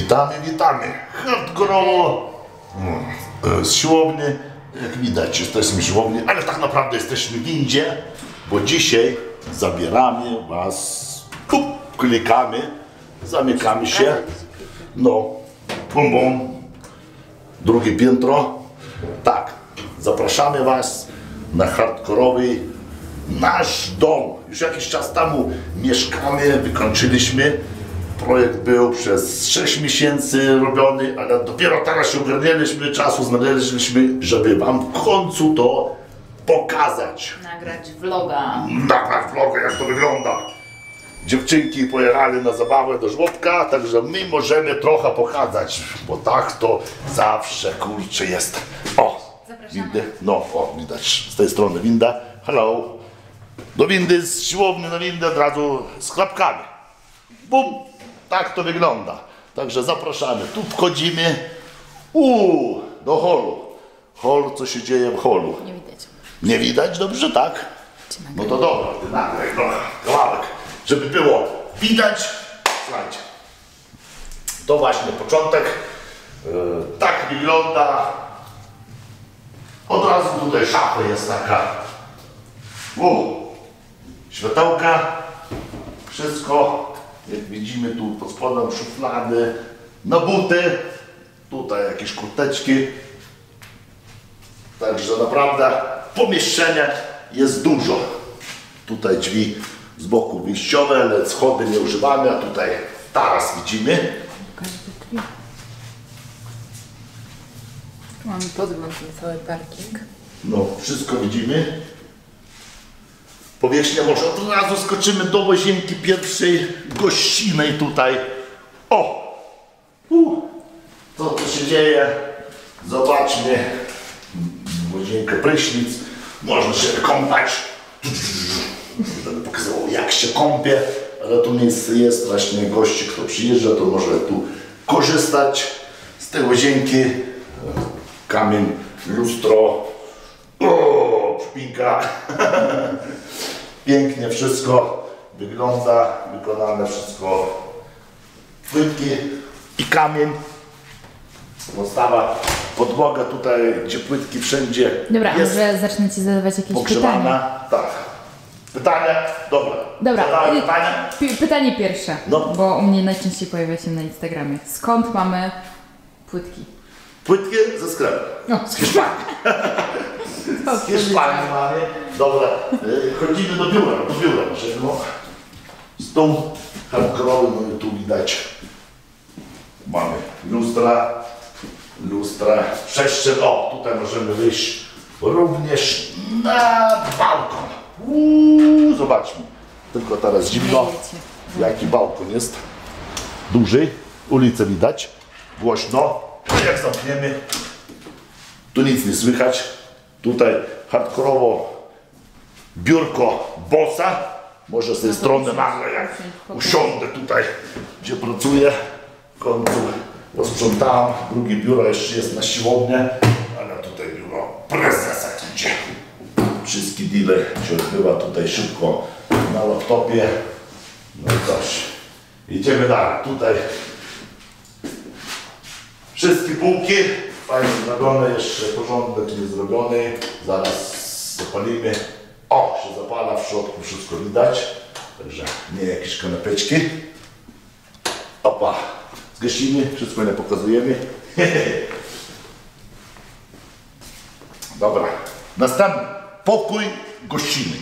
Witamy, witamy. Hardkorowo mm, z siłowni. Jak widać, jesteśmy siłowni, ale tak naprawdę jesteśmy w windzie, bo dzisiaj zabieramy Was, tu klikamy, zamykamy się. No, bum bum. Drugie piętro. Tak, zapraszamy Was na hardkorowy nasz dom. Już jakiś czas temu mieszkamy, wykończyliśmy. Projekt był przez 6 miesięcy robiony, ale dopiero teraz się ogarnęliśmy, czasu znaleźliśmy, żeby Wam w końcu to pokazać. Nagrać vloga. Nagrać vloga, jak to wygląda. Dziewczynki pojechali na zabawę do żłobka, także my możemy trochę pokazać, bo tak to zawsze kurczę jest. O, Zapraszamy. windy, no o, widać z tej strony winda. Hello. Do windy z siłowni na windę od razu z klapkami. Bum, tak to wygląda. Także zapraszamy. Tu wchodzimy. Uuu, do holu. Hol, co się dzieje w holu. Nie widać. Nie widać dobrze, tak? No to dobra, ty nagraj kawałek, żeby było widać. Słuchajcie, to właśnie początek. Yy, tak wygląda. Od razu tutaj szafa jest taka. U, światełka, wszystko. Jak widzimy tu pod spodem szuflady, na buty, tutaj jakieś kurteczki. Także naprawdę pomieszczenia jest dużo. Tutaj drzwi z boku wyjściowe, ale schody nie używamy, a tutaj taras widzimy. Mamy podgląd na cały parking. No, wszystko widzimy. Powierzchnia może od razu skoczymy do łazienki pierwszej gościnnej tutaj. O! Co tu się dzieje? Zobaczmy. Łazienkę prysznic. Można się kąpać. Będę pokazywał jak się kąpie, ale tu miejsce jest właśnie gości, kto przyjeżdża, to może tu korzystać z tej łazienki. Kamień, lustro, o, szpinka. Pięknie wszystko wygląda, wykonane wszystko. Płytki i kamień. Postawa, podłoga tutaj, gdzie płytki wszędzie Dobra, jest może zacznę Ci zadawać jakieś pytania. pogrzewana. Tak. Pytania? Dobra. Dobra, Zadałem y- pytania? Pi- pytanie pierwsze, No. bo u mnie najczęściej pojawia się na Instagramie. Skąd mamy płytki? Płytki ze sklepu. No. Z Hiszpanii. Z Hiszpanii mamy. Dobra, y, chodzimy do biura, do biura naszego. Stół hardkorowy, no i tu widać. Mamy lustra, lustra, przestrzeń. O, tutaj możemy wyjść również na balkon. Uuu, zobaczmy. Tylko teraz zimno. Jaki balkon jest? Duży, ulicę widać, głośno. Jak zamkniemy, tu nic nie słychać. Tutaj hardkorowo biurko bossa. Może z tej strony nagle jak usiądę tutaj, gdzie pracuję. W końcu posprzątałem. Drugie biuro jeszcze jest na siłownię, ale tutaj biuro prezesa idzie. Wszystkie deale się odbywa tutaj szybko na laptopie. No i coś. Idziemy dalej. Tutaj wszystkie półki fajnie zrobione, jeszcze porządek nie zrobiony. Zaraz zapalimy. O, się zapala w środku, wszystko widać. Także nie jakieś kanapeczki. Opa, zgasimy, wszystko nie pokazujemy. Dobra, następny pokój gościnny.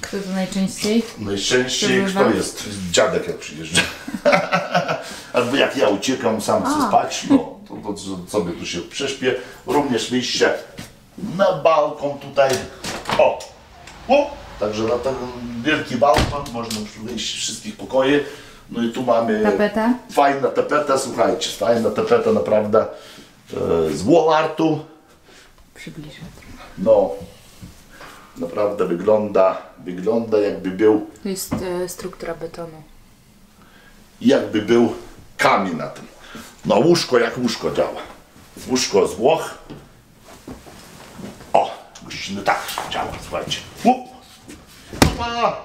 Kto to najczęściej? Najczęściej Kto kto jest? Dziadek jak przyjeżdża. Jak ja uciekam, sam chcę spać, no to, to, to sobie tu się prześpię. Również wyjście na balkon tutaj. O! o! Także na ten wielki balkon można wyjść z wszystkich pokoi. No i tu mamy Tapeta? fajna tapeta, słuchajcie, fajna tapeta naprawdę e, z Walmartu. Przybliżę. No, naprawdę wygląda, wygląda jakby był To jest e, struktura betonu. jakby był kamień na tym. No łóżko jak łóżko działa. Łóżko z Włoch. O, gościny tak działa, słuchajcie. Opa.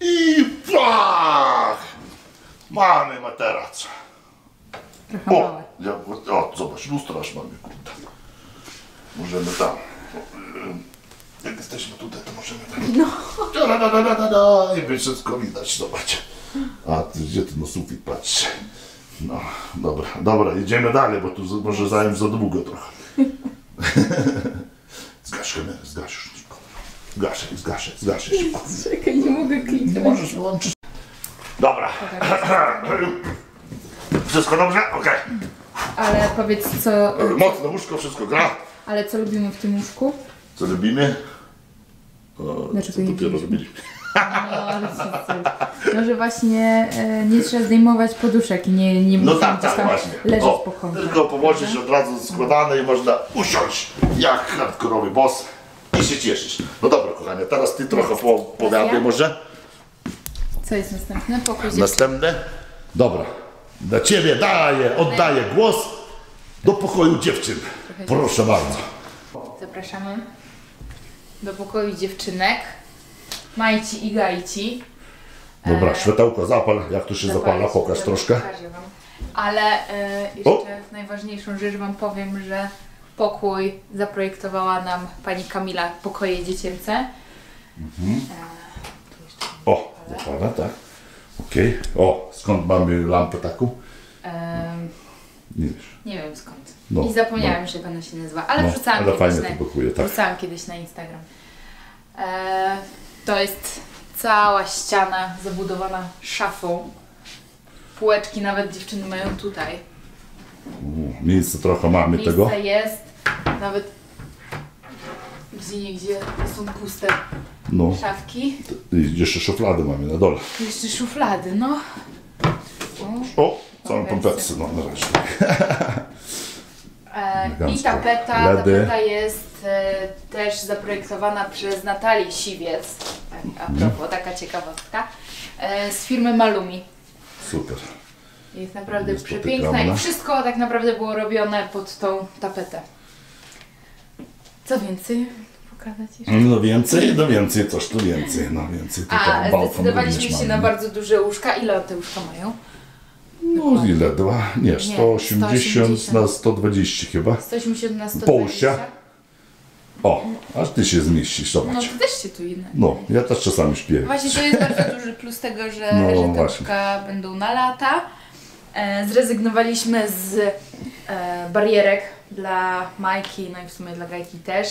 I pach! Mamy materac. O, ja, o, zobacz, lustro aż mamy, kurde. Możemy tam. Jak jesteśmy tutaj, to możemy tam. No. Da, da, da, da, da, da, I wszystko widać, zobacz. A ty, gdzie ty na sufit patrz. No, dobra, dobra, idziemy dalej, bo tu z- może zająć za długo trochę. Zgasz kamerę, zgasz szybko. Zgaszę, zgaszę, zgaszę szybko. Czekaj, nie mogę Nie kliknąć. możesz wyłączyć. Dobra. Wszystko dobrze? Okej. Ale powiedz co, Mocne łóżko, wszystko gra. ale co lubimy w tym łóżku? Co robimy? O, Dlaczego co nie dopiero robiliśmy. No, ale się że właśnie e, nie trzeba zdejmować poduszek i nie, nie No musimy tak, gdzieś tak, tam właśnie. leżeć O, po kątach. tylko położysz od razu składane i można usiąść jak hardkorowy boss i się cieszysz. No dobra, kochanie, teraz ty trochę po, powiadaj może. Co jest następne? Pokój dziewczyn. Następne? Dobra. Dla ciebie daję, oddaję głos do pokoju dziewczyn. Proszę bardzo. Zapraszamy do pokoju dziewczynek. Majci i Gajci. Dobra, światełko zapal, jak to się zapala, pokaż troszkę. wam. Ale e, jeszcze najważniejszą rzecz wam powiem, że pokój zaprojektowała nam pani Kamila pokoje dziecięce. O, zapala, tak. Okej. O, skąd mamy lampę taką? Nie wiesz. nie wiem skąd. No, I zapomniałam już jak ona się nazywa, ale No, wrzucałam ale kiedyś na, pokuje, tak. wrzucałam kiedyś na Instagram. To jest cała ściana zabudowana szafą. Półeczki nawet dziewczyny mają tutaj. Miejsce trochę mamy Miejsce tego. jest, nawet gdzie niegdzie są puste No. szafki. I jeszcze szuflady mamy na dole. Jeszcze szuflady, no. O, całą Pampersy. pampersy, no na razie. E, I tapeta, Ledy. tapeta jest e, też zaprojektowana przez Natalię Siwiec. Tak, a propos, taka ciekawostka. E, z firmy Malumi. Super. Jest naprawdę Niespotykana. przepiękna i wszystko tak naprawdę było robione pod tą tapetę. Co więcej? Pokazać jeszcze? No więcej, no więcej, coś tu więcej, no więcej. A, zdecydowaliśmy się mamy. na bardzo duże łóżka. Ile te łóżka mają? No ile? Dwa? Nie, 180 180. na 120 chyba. 180 na 120. Połóżcie. O, aż ty się zmieścisz, No zobacz. to też się tu inne. No, ja też czasami śpię. Właśnie to jest bardzo duży plus tego, że, No, łóżka będą na lata. E, zrezygnowaliśmy z e, barierek dla Majki, no i w sumie dla Gajki też,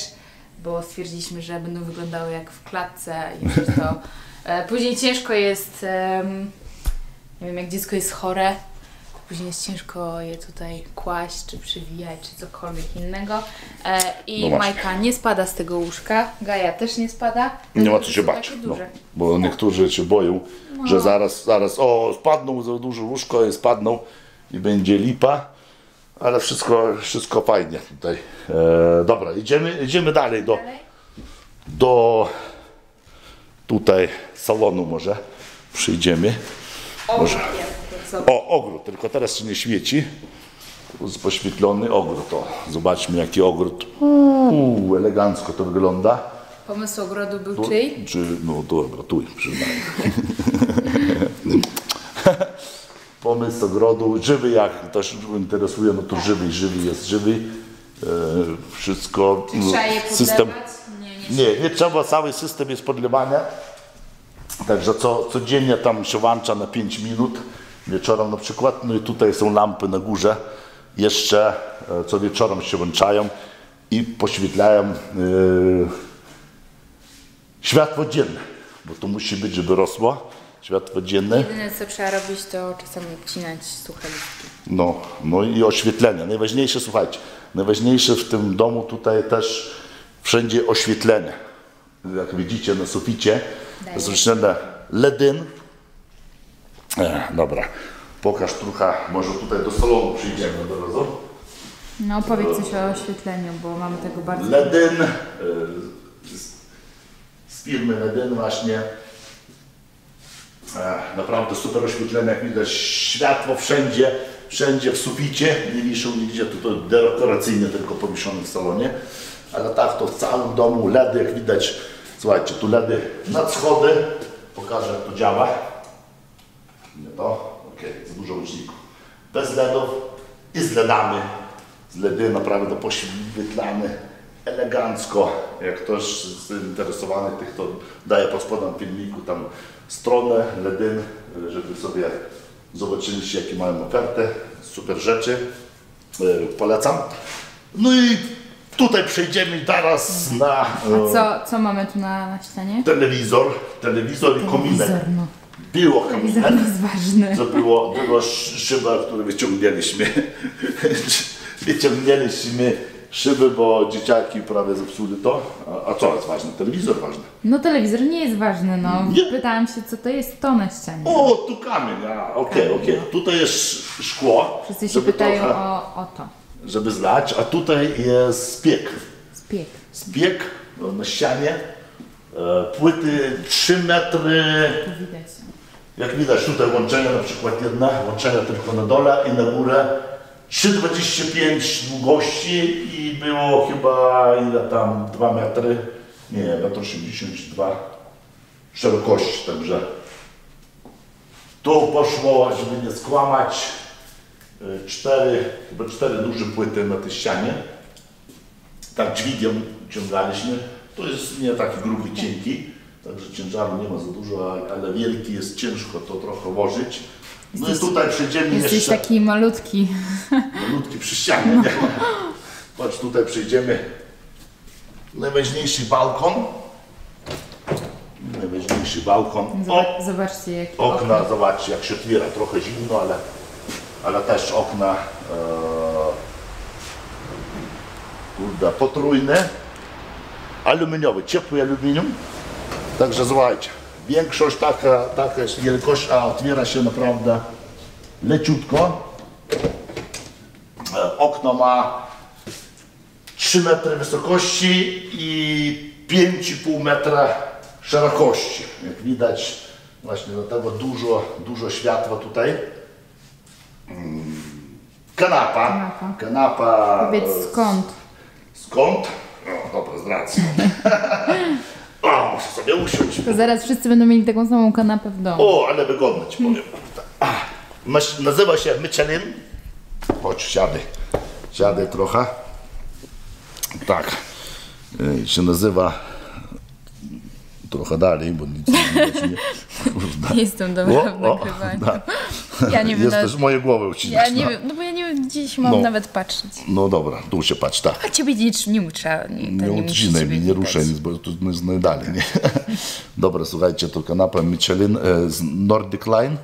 bo stwierdziliśmy, że będą wyglądały jak w klatce i to e, później ciężko jest, nie wiem, jak dziecko jest chore, to później jest ciężko je tutaj kłaść, czy przywijać, czy cokolwiek innego. E, I No właśnie. Majka nie spada z tego łóżka, Gaja też nie spada. Nie ma co się bać, no, bo niektórzy się boją, No. że zaraz, zaraz, o, spadną za duże łóżko i spadną i będzie lipa, ale wszystko, wszystko fajnie tutaj. E, dobra, idziemy, idziemy dalej do, Dalej? do tutaj salonu może przyjdziemy. Może. O, ogród, tylko teraz się nie świeci. Poświetlony ogród, o, zobaczmy jaki ogród. Uuu, elegancko to wygląda. Pomysł ogrodu był Tu- czyj? Czy, no dobra, tu przyznaję. Pomysł ogrodu, żywy jak też interesuje, no to żywy, żywy jest żywy. E, wszystko, no, Trzeba je system, podlewać? Nie, nie. nie, nie trzeba, cały system jest podlewania. Także co, codziennie tam się włącza na 5 minut, wieczorem na przykład. No i tutaj są lampy na górze, jeszcze e, co wieczorem się włączają i poświetlają e, światło dzienne, bo to musi być, żeby rosło światło dzienne. Jedyne co trzeba robić to czasami obcinać suche listki. No, no i oświetlenie. Najważniejsze, słuchajcie, najważniejsze w tym domu tutaj też wszędzie oświetlenie. Jak widzicie na suficie, zrzucone LEDyn. E, dobra, pokaż trochę, może tutaj do salonu przyjdziemy od razu. No powiedz coś o oświetleniu, bo mamy tego bardzo LEDyn, e, z, z firmy LEDyn właśnie. E, Naprawdę super oświetlenie, jak widać światło wszędzie, wszędzie w suficie, nie wiszą nigdzie, to, to dekoracyjnie tylko powieszone w salonie, ale tak to w całym domu, LEDy jak widać, słuchajcie, tu LEDy nad schody, pokażę jak to działa. Nie to, okej, za dużo łączników. Bez LEDów, i z LEDami. Z LEDy naprawdę poświetlamy elegancko. Jak ktoś zainteresowany tych, to daję pod spodem filmiku tam stronę LEDyn, żeby sobie zobaczyliście jakie mają ofertę. Super rzeczy. E, Polecam. No i tutaj przejdziemy teraz na A co, co mamy tu na, na ścianie? telewizor, telewizor i kominek. Telewizor, no. Było Telewizor kominek, jest ważny. to było, było sz- szyba, który wyciągnęliśmy. wyciągnęliśmy szyby, bo dzieciaki prawie zepsuli to. A, a co jest ważne? Telewizor ważny. No telewizor nie jest ważny, no. Nie. Pytałam się, co to jest to na ścianie. O, tu kamień, a okej, okej. no. Tutaj jest szkło, Wszyscy się żeby pytają trochę- o, o to. Żeby zlać, a tutaj jest spiek. Spiek. Spiek no, na ścianie, e, płyty 3 metry, widać. Jak widać tutaj łączenia na przykład jedna, łączenia tylko na dole i na górę 3,25 długości i było chyba ile tam 2 metry, nie, 1,82 m szerokości, także tu poszło, żeby nie skłamać, cztery, chyba cztery duże płyty na tej ścianie. Tak dźwigiem ciągaliśmy. To jest nie taki gruby, cienki, także ciężaru nie ma za dużo, ale wielki jest ciężko to trochę włożyć. No i tutaj przejdziemy Jesteś jeszcze taki malutki. malutki przy ścianie. Nie? Patrz, tutaj przejdziemy najważniejszy balkon. Najważniejszy balkon. O, Zobacz, zobaczcie, jak okna, zobaczcie jak się otwiera, trochę zimno, ale, ale też okna e, kurde, potrójne, aluminiowe, ciepłe aluminium. Także słuchajcie, większość taka, taka jest wielkość, a otwiera się naprawdę leciutko. E, Okno ma 3 metry wysokości i 5,5 metra szerokości. Jak widać, właśnie dlatego dużo, dużo światła tutaj. Mm, Kanapa. Kanapa. Kanapa. Powiedz e, skąd? Skąd? O, dobra, zdradzę. o, muszę sobie usiąść. To zaraz wszyscy będą mieli taką samą kanapę w domu. O, ale wygodne ci powiem. Masz- Nazywa się Michelin. Chodź, siadaj. Siadaj trochę. Tak. Y, Się nazywa trochę dalej, bo nic nie. Nie. Nie jestem dobra w nagrywaniu. da. Ja nie wiem, Jesteś nawet- moje głowy Ja ucinasz. nie no. wiem, no bo ja nie wiem, gdzieś mam No. nawet patrzeć. no dobra, tu się patrz, tak. A ciebie nic nie uczę. Nie, Nie musi odcinaj mnie, nie ruszaj nic, bo tu jest najdalej, nie? Dobra, słuchajcie, to kanapa Michelin e, z Nordic Line.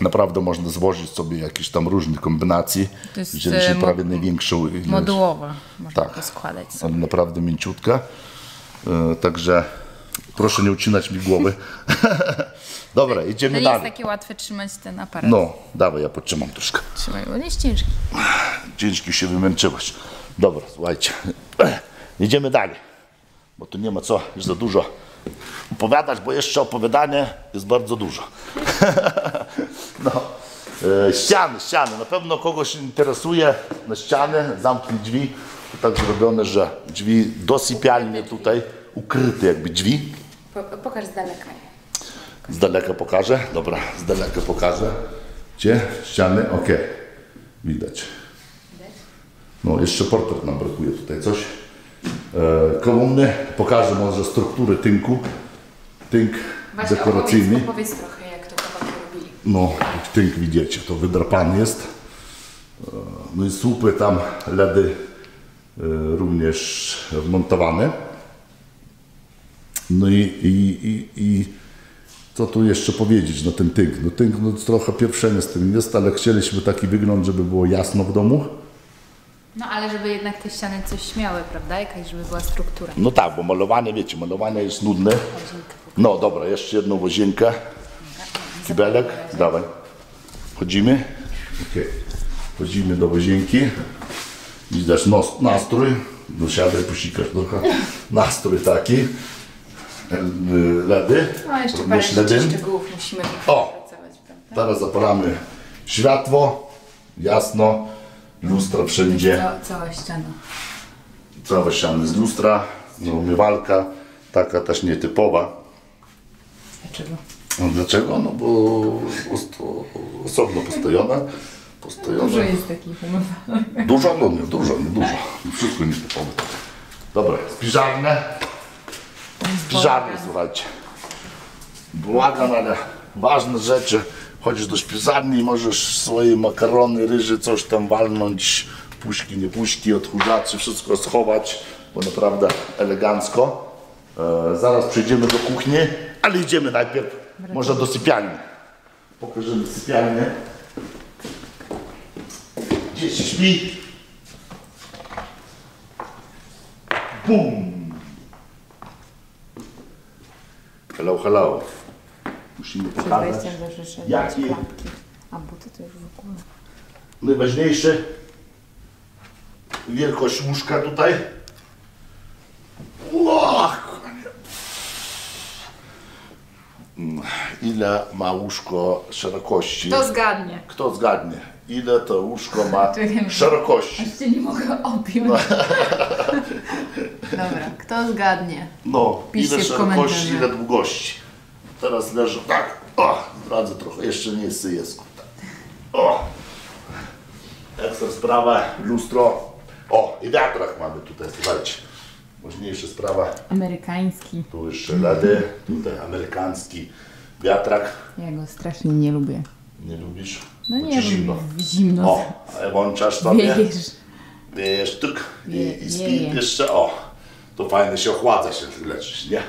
Naprawdę można złożyć sobie jakieś tam różne kombinacji. To jest, Wzięliśmy e, prawie największą Modułowa. Można Tak. to składać. ale naprawdę mięciutka. E, Także proszę nie ucinać mi głowy. Dobra, idziemy nie jest dalej. takie łatwe trzymać ten aparat. No, dawaj, ja podtrzymam troszkę. Trzymaj, bo on jest ciężki. Ciężki się wymęczyłeś. Dobra, słuchajcie. Idziemy dalej. Bo tu nie ma co już za dużo opowiadać, bo jeszcze opowiadanie jest bardzo dużo. no. E, ściany, ściany. Na pewno kogoś interesuje na ściany, zamknij drzwi. Tak zrobione, że drzwi do sypialni tutaj ukryte jakby drzwi. Po, pokaż z daleka. Z daleka pokażę. Dobra, z daleka pokażę. Gdzie? Ściany? Ok. Widać. No, jeszcze portret nam brakuje tutaj coś. E, kolumny. Pokażę może struktury tynku. Tynk dekoracyjny. Opowiedz, opowiedz trochę, jak to chłopaki robili. No, tynk widzicie, to wydrapany jest. E, No i słupy tam, LEDy również wmontowane. No i, i, i, i co tu jeszcze powiedzieć na ten tynk? No tynk no, trochę pieprzenie z tym jest, ale chcieliśmy taki wygląd, żeby było jasno w domu. No ale żeby jednak te ściany coś miały, prawda? Jakaś, żeby była struktura. No tak, bo malowanie, wiecie, malowanie jest nudne. No dobra, jeszcze jedną łazienkę. Kibelek, dawaj. Wchodzimy. Okej. Wchodzimy do łazienki. Widać nos, nastrój. No siadaj, posikasz trochę. Nastrój taki. Ledy. No jeszcze parę Również ledy. szczegółów musimy O! Teraz zapalamy światło. Jasno. Lustra wszędzie. Cała, cała ściana. Cała ściana z lustra. No, umywalka. Taka też nietypowa. Dlaczego? No dlaczego? No bo osobno postawiona. Postojowe. Dużo jest takich umywanych. Dużo? No nie, dużo, nie dużo. Wszystko nietypowe. Dobra, spiżarne. Spiżarne, słuchajcie. Błagam, ale ważne rzeczy. Chodzisz do śpiżarni i możesz swoje makarony, ryży, coś tam walnąć, puszki, nie puszki, odchudzaczy, wszystko schować, bo naprawdę elegancko. E, zaraz przejdziemy do kuchni, ale idziemy najpierw może do sypialni. Pokażemy sypialnię. Dzieci śpi. Bum! Hello, hello. Musimy pokazać. Jaki? A buty to już w ogóle. Najważniejsze wielkość łóżka tutaj. Łoch! Mm, Ile ma łóżko szerokości? Kto zgadnie? Kto zgadnie? Ile to łóżko ma szerokości? Aż cię nie mogę objąć. Dobra, kto zgadnie? No, Piszcie ile szerokości, ile długości. Teraz leżę tak. O, zdradzę trochę, jeszcze nie jest syjesku. Tak. O! Ekstra sprawa, lustro. O, i wiatrak mamy tutaj, słuchajcie. Ważniejsza sprawa. Amerykański. Tu jeszcze ledy, tutaj amerykański wiatrak. Ja go strasznie nie lubię. Nie lubisz? No Bo nie wiem, zimno. zimno. O, włączasz sobie. Wiesz. Wiesz, tyk i, Wie- i spi jeszcze, o, to fajnie się ochładza się leczysz, nie?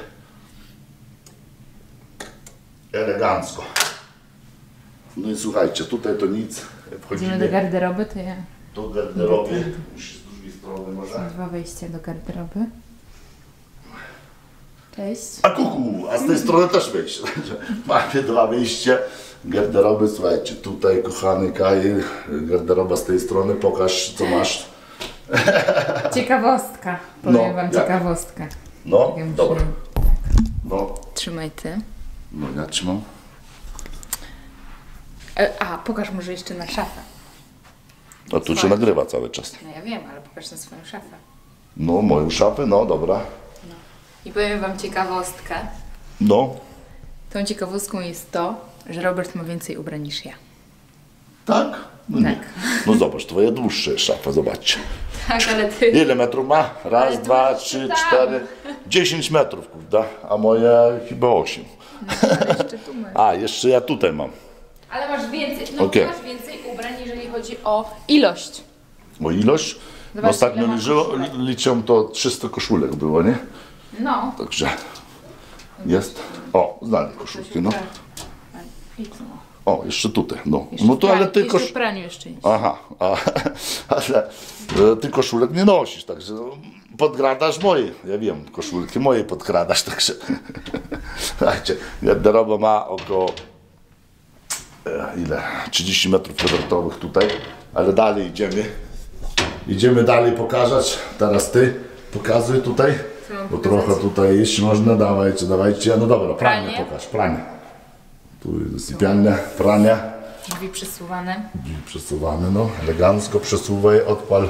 Elegancko. No i słuchajcie, tutaj to nic, Idziemy do wchodzimy garderoby, to ja do garderoby, musisz z drugiej strony może. dwa wejścia do garderoby. Cześć. A kuku, a z tej strony też wyjść. Mamy dwa wyjścia garderoby, słuchajcie, tutaj kochany Kaj, garderoba z tej strony, pokaż co masz. Ciekawostka. Powiem No, wam jak? ciekawostkę. No, Ja dobra, no, Trzymaj ty. no ja trzymam. E, a, pokaż może jeszcze na szafę. A tu się nagrywa cały czas. No ja wiem, ale pokaż na swoją szafę. No, moją szafę, no dobra. I powiem wam ciekawostkę. No, Tą ciekawostką jest to, że Robert ma więcej ubrań niż ja. tak? No. Tak. No zobacz, twoja dłuższa szafa, zobaczcie. Tak, ale ty... Ile metrów ma? Raz, dwa, trzy, tam. cztery, dziesięć metrów, kurde, a moja chyba osiem. Ale jeszcze tu masz. A, jeszcze ja tutaj mam. Ale masz więcej, no Okej. masz więcej ubrań, jeżeli chodzi o ilość. O ilość? No Zobaczcie, ostatnio liczyło, liczą to 300 koszulek było, nie? No. Także jest. O, znali koszulki, no. I co? O, jeszcze tutaj, no. Jeszcze No to ale ty kosz... praniu jeszcze jest. Aha, a, ale e, ty koszulek nie nosisz, także no, podgradasz moje. Ja wiem, koszulki moje podkradasz, także. Słuchajcie, garderoba ma około e, ile? 30 metrów kwadratowych tutaj, ale dalej idziemy. Idziemy dalej pokazać. Teraz ty pokazuj tutaj. Bo trochę tutaj, jeśli można, dawajcie, dawajcie. No dobra, pranie, Pranie? pokaż, pranie. Tu jest sypialnia, pranie. Drzwi przesuwane. Drzwi przesuwane, no, elegancko przesuwaj, odpal,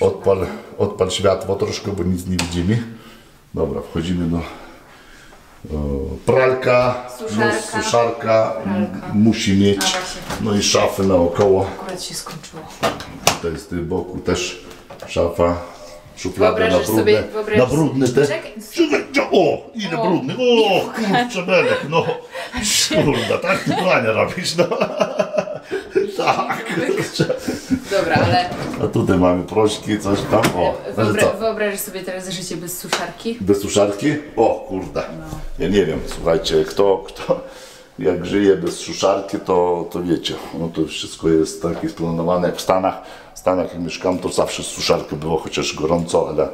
odpal, odpal światło troszkę, bo nic nie widzimy. Dobra, wchodzimy do o, pralka, Suszarka. no, suszarka m, musi mieć, no i szafy naokoło. Akurat się skończyło. Tutaj z tyłu boku też szafa, szuflada na brudne, sobie- na brudny te. O, ile O. brudnych, o, kurczę belek, no, kurde, tak ty pranie robisz, no. Tak. Dobra, ale A tutaj mamy prośki, coś tam. O, wyobra- wyobrażasz sobie teraz życie bez suszarki? Bez suszarki? O, kurde. Ja nie wiem, słuchajcie, kto, kto jak żyje bez suszarki, to, to wiecie, no to wszystko jest takie splanowane jak w Stanach. Stanach jak mieszkam, to zawsze suszarki było, chociaż gorąco, ale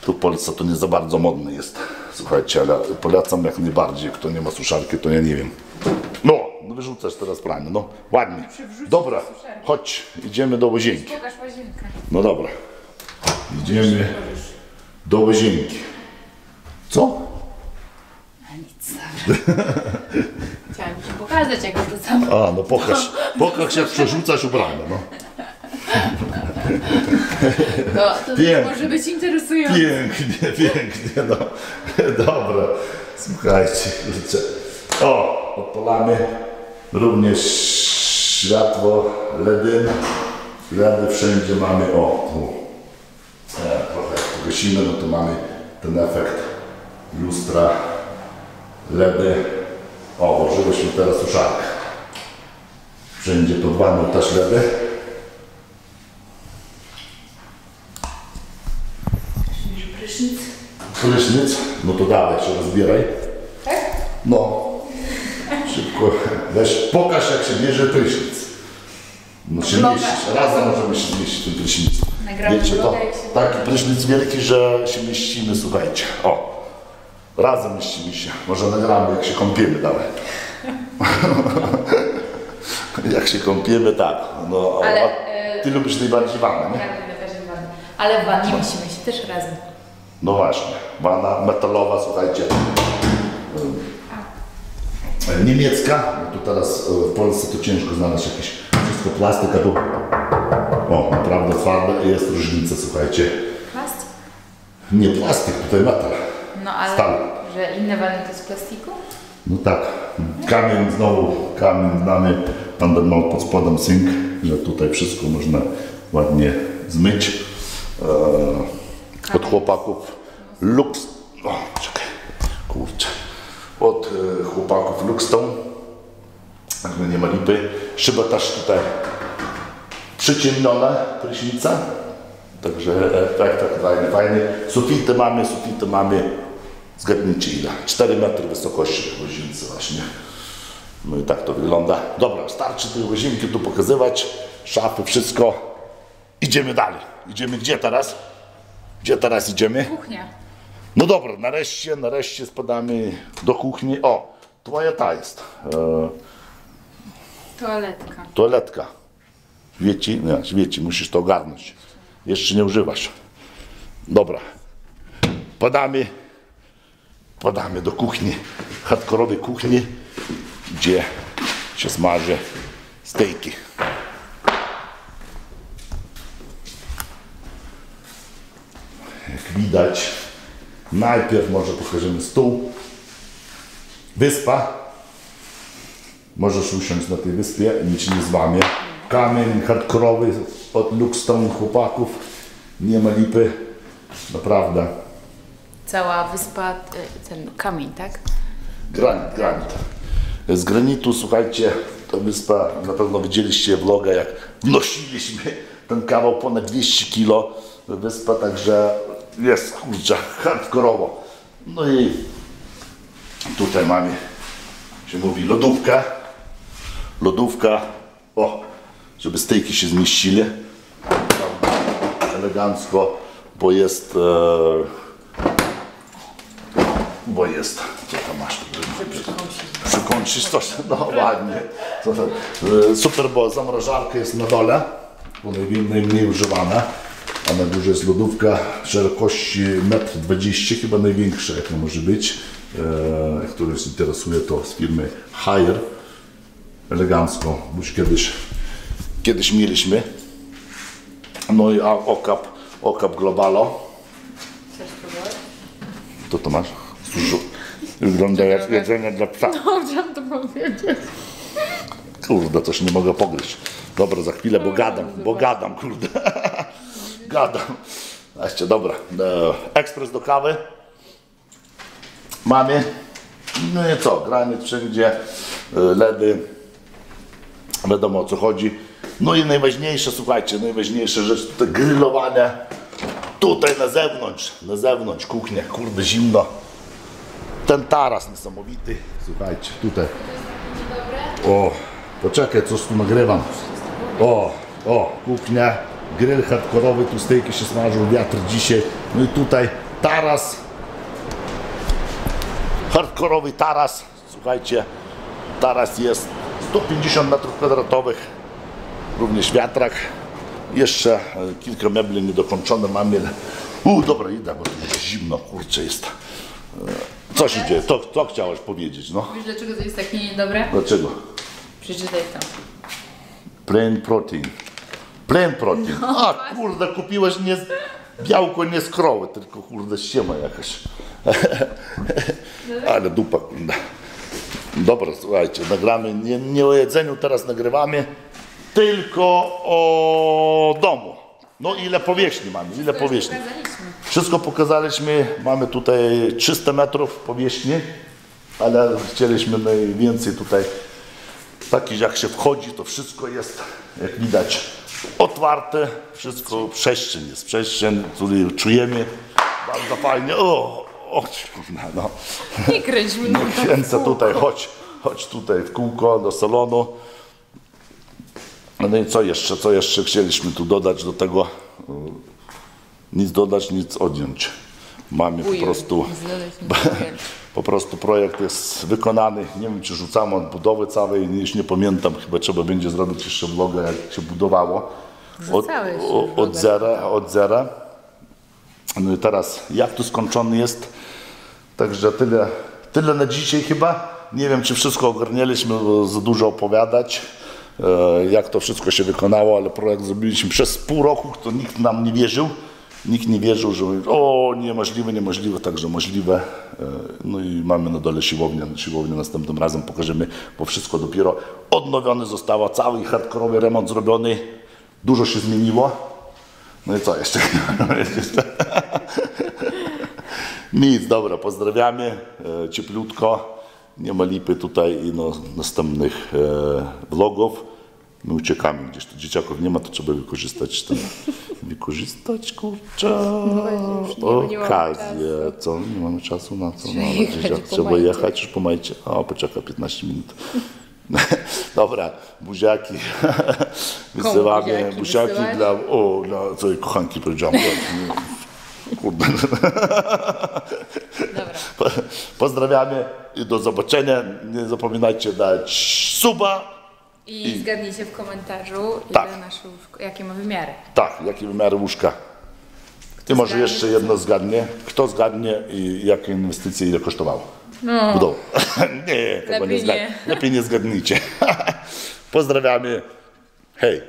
tu w Polsce to nie za bardzo modne jest. Słuchajcie, ale polecam jak najbardziej, kto nie ma suszarki, to ja nie wiem. No, no wyrzucasz teraz pranie, no ładnie. Dobra, chodź, idziemy do łazienki. No dobra. Idziemy do łazienki. Co? A nic. Chciałam ci pokazać, jak wrzucam. A, no pokaż. Pokaż jak przerzucasz ubrania, no. To, to Pięknie. może być interesujące. Pięknie, pięknie, no. Dobra. Słuchajcie, kurczę. O, odpalamy również Światło, LEDy. LEDy wszędzie mamy, o, tu. E, trochę jak to gasimy, no to mamy ten efekt lustra, LEDy. O, włożyłyśmy teraz suszarkę. Wszędzie pod wanną też LEDy. Prysznic. Prysznic, no to dawaj się rozbieraj. Tak? No. Szybko. Weź, pokaż jak się bierze prysznic. No się mieścić. Razem możemy się zmieścić w tym prysznicu. Wiecie to? Taki prysznic wielki, że się mieścimy, słuchajcie. O. Razem mieścimy się. Może nagramy jak się kąpiemy dalej. jak się kąpiemy, tak. No, Ale, e, ty lubisz najbardziej wannę, nie? Ja lubię też wanny. Ale w wannie musimy się też razem. No właśnie, wanna metalowa, słuchajcie. e, Niemiecka, no to teraz e, w Polsce to ciężko znaleźć jakieś wszystko plastik, a tu o, naprawdę twarde jest różnica, słuchajcie. Plastik? Nie plastik, tutaj metal. No ale, Stal. że inne wanny to z plastiku? No tak, kamień znowu, kamień znany, tam miał pod spodem sink, że tutaj wszystko można ładnie zmyć. E, od chłopaków Lux, o czekaj, kurczę, od e, chłopaków także nie ma lipy. Szyba też tutaj przyciemniona prysznica, także efekt tak fajny, fajny. Sufity mamy, sufity mamy, zgadnijcie ile, 4 metry wysokości w łazience właśnie. No i tak to wygląda. Dobra, starczy tej łazienki tu pokazywać, szafy, wszystko. Idziemy dalej. Idziemy gdzie teraz? Gdzie teraz idziemy? Kuchnia. No dobra, nareszcie, nareszcie spadamy do kuchni. O, twoja ta jest. E, Toaletka. toaletka. Świeci? Nie, świeci, musisz to ogarnąć. Jeszcze nie używasz. Dobra. Podamy, podamy do kuchni, hardkorowej kuchni, gdzie się smaży stejki. Widać, najpierw może pokażemy stół. Wyspa, Możesz usiąść na tej wyspie i nic nie złamie. Kamień hardkorowy od Luxstone chłopaków. Nie ma lipy. Naprawdę. Cała wyspa, y, ten kamień, tak? Granit, granit. Z granitu, słuchajcie, ta wyspa, na pewno widzieliście vloga, jak wnosiliśmy ten kawał ponad 200 kilo. Wyspa, także jest, kurczę, hardkorowo. No i tutaj mamy, się mówi, lodówka. Lodówka, o, żeby stejki się zmieścili. Elegancko, bo jest, e, bo jest, co tam masz? Przekąsisz coś, no ładnie. E, Super, bo zamrażarka jest na dole, bo najmniej używana, a na górze jest lodówka szerokości 1,20 m, chyba największa jaka może być. E, który nas interesuje to z firmy Hire. Elegancko, już kiedyś, kiedyś mieliśmy. No i okap, okap Globalo. Chcesz spróbować? To to masz? Suszu. Wygląda jak jedzenie dla psa. No, chciałam to powiedzieć. Kurde, coś nie mogę pogryźć. Dobra, za chwilę, bo gadam, bo gadam, kurde. Gadam. Jeszcze dobra. E, ekspres do kawy. Mamy. No i co, granit wszędzie, e, ledy. Wiadomo o co chodzi. No i najważniejsze, słuchajcie, najważniejsza rzecz, to grillowanie. Tutaj na zewnątrz, na zewnątrz, kuchnia, kurde, zimno. Ten taras niesamowity. Słuchajcie, tutaj. O, poczekaj, coś tu nagrywam. O, o, kuchnia, grill hardkorowy, tu stejki się smażą, wiatr dzisiaj. No i tutaj taras. Hardkorowy taras. Słuchajcie, taras jest 150 metrów kwadratowych. Również wiatrak. Jeszcze e, kilka mebli niedokończone mamy. U, dobra, idę, bo tu jest zimno, kurczę jest. E, Co się dzieje? To, to chciałeś powiedzieć, no. Wiesz dlaczego to jest takie niedobre? Dlaczego? Przeczytaj to. Plain protein. Plain protein. A kurde, kupiłeś nie białko nie z krowy, tylko kurde ściema jakaś. Ale dupa kurde. Dobra, słuchajcie, nagramy, nie, nie o jedzeniu teraz nagrywamy, tylko o domu. No ile powierzchni mamy, ile powierzchni. Pokazaliśmy. Wszystko pokazaliśmy, mamy tutaj 300 metrów powierzchni, ale chcieliśmy najwięcej tutaj, takich jak się wchodzi, to wszystko jest, jak widać, otwarte, wszystko przestrzeń jest, przestrzeń, który czujemy bardzo fajnie, o, o, kurna, no. Nie kręć mnie. Kręcę tutaj, chodź, chodź tutaj w kółko do salonu. No i co jeszcze, co jeszcze chcieliśmy tu dodać do tego? Nic dodać, nic odjąć. Mamy po prostu, po prostu projekt jest wykonany. Nie wiem, czy rzucamy od budowy całej, już nie pamiętam, chyba trzeba będzie zrobić jeszcze vloga, jak się budowało. Od, Rzucałeś o- vloga. od zera, od zera. No i teraz, jak tu skończony jest, Także tyle, tyle na dzisiaj chyba. Nie wiem, czy wszystko ogarnialiśmy, bo za dużo opowiadać, e, jak to wszystko się wykonało, ale projekt zrobiliśmy przez pół roku, to nikt nam nie wierzył. Nikt nie wierzył, że o, niemożliwe, niemożliwe, także możliwe. E, No i mamy na dole siłownię, siłownię następnym razem pokażemy, bo wszystko dopiero odnowione zostało, cały hardkorowy remont zrobiony, dużo się zmieniło. No i co jeszcze? Nic, dobra, pozdrawiamy, e, cieplutko, nie ma lipy tutaj i no, następnych e, vlogów. My uciekamy gdzieś, tu dzieciaków nie ma, to trzeba wykorzystać ten, wykorzystać, kurczę, mamy okazję. Co, nie mamy czasu na co? No, dzieciak, trzeba jechać już po majcie. O, poczekaj 15 minut. Dobra, buziaki. Wysyłamy buziaki buziaki dla, o, dla całej kochanki powiedziałem. Kurde. Dobra. Pozdrawiamy i do zobaczenia. Nie zapominajcie dać suba. I zgadnijcie w komentarzu, Tak. łóżko, jakie ma wymiary. Tak, jakie wymiary łóżka. I może jeszcze jedno zgadnie. Kto zgadnie i jakie inwestycje ile kosztowało? No. Budowa. nie, tego Lepiej nie, nie. Lepiej nie zgadnijcie. Pozdrawiamy. Hej.